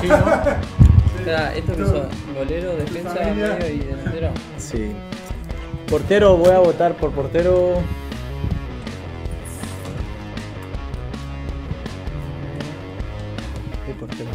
Sí, ¿no? ¿esto que son? ¿Golero, defensa, medio y delantero? Sí. Portero, voy a votar por portero. ¿Qué portero?